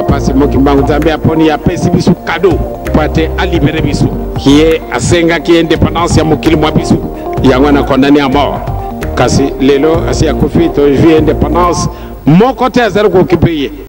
apasi mokimba yango nzambe aponi apesi biso kado mpo ate alibere biso ye asengaki independance ya mokili mwa biso yango anakondani amor kasi lelo asi akufi toyvi independance moko te azali kokipe ye